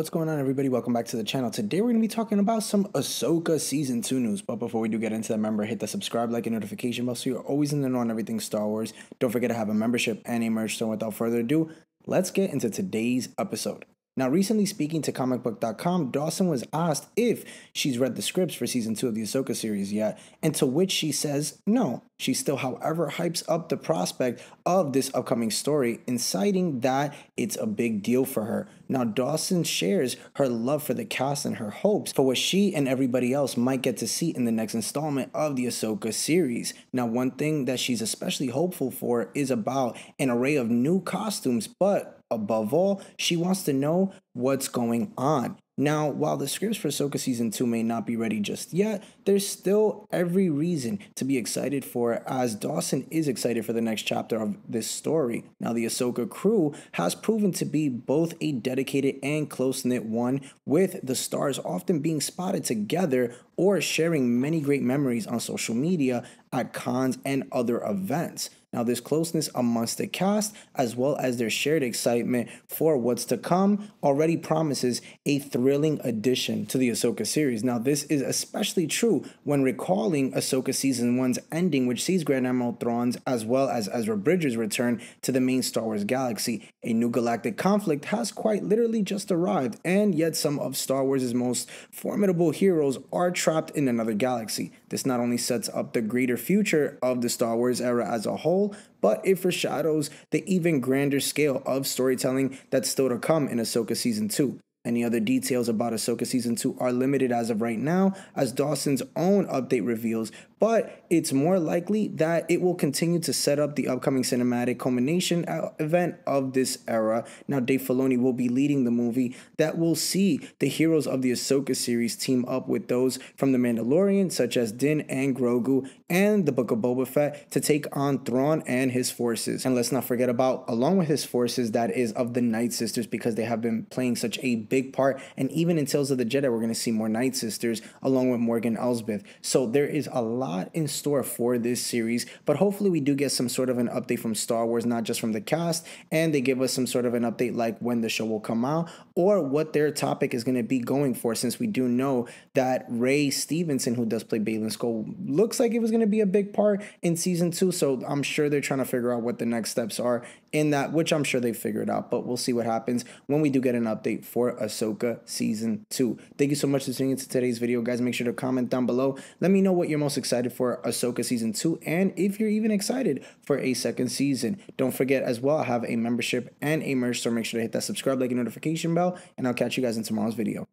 What's going on, everybody? Welcome back to the channel. Today, we're going to be talking about some Ahsoka Season 2 news. But before we do get into that, remember, hit the subscribe, like, and notification bell so you're always in the know on everything Star Wars. Don't forget to have a membership and a merch. So without further ado, let's get into today's episode. Now, recently speaking to comicbook.com, Dawson was asked if she's read the scripts for season two of the Ahsoka series yet, and to which she says no. She still, however, hypes up the prospect of this upcoming story, inciting that it's a big deal for her. Now, Dawson shares her love for the cast and her hopes for what she and everybody else might get to see in the next installment of the Ahsoka series. Now, one thing that she's especially hopeful for is about an array of new costumes, but above all, she wants to know what's going on. Now, while the scripts for Ahsoka Season 2 may not be ready just yet, there's still every reason to be excited for it as Dawson is excited for the next chapter of this story. Now, the Ahsoka crew has proven to be both a dedicated and close-knit one, with the stars often being spotted together or sharing many great memories on social media at cons and other events. Now, this closeness amongst the cast, as well as their shared excitement for what's to come, already promises a thrilling addition to the Ahsoka series. Now, this is especially true when recalling Ahsoka Season 1's ending, which sees Grand Admiral Thrawn's as well as Ezra Bridger's return to the main Star Wars galaxy. A new galactic conflict has quite literally just arrived, and yet some of Star Wars' most formidable heroes are trapped in another galaxy. This not only sets up the greater future of the Star Wars era as a whole, but it foreshadows the even grander scale of storytelling that's still to come in Ahsoka Season 2. Any other details about Ahsoka Season 2 are limited as of right now, as Dawson's own update reveals, but it's more likely that it will continue to set up the upcoming cinematic culmination uh, event of this era. Now, Dave Filoni will be leading the movie that will see the heroes of the Ahsoka series team up with those from The Mandalorian, such as Din and Grogu, and the Book of Boba Fett to take on Thrawn and his forces. And let's not forget about, along with his forces, that is of the Night Sisters, because they have been playing such a big part. And even in Tales of the Jedi, we're going to see more Night Sisters along with Morgan Elsbeth. So there is a lot lot in store for this series, but hopefully we do get some sort of an update from Star Wars, not just from the cast, and they give us some sort of an update like when the show will come out or what their topic is going to be going for, since we do know that Ray Stevenson, who does play Baylan Skoll, looks like it was going to be a big part in season two. So I'm sure they're trying to figure out what the next steps are in that, which I'm sure they figured out, but we'll see what happens when we do get an update for Ahsoka season two. Thank you so much for tuning into today's video, guys. Make sure to comment down below. Let me know what you're most excited for Ahsoka season two, and if you're even excited for a second season. Don't forget as well, I have a membership and a merch store. Make sure to hit that subscribe, like, and notification bell, and I'll catch you guys in tomorrow's video.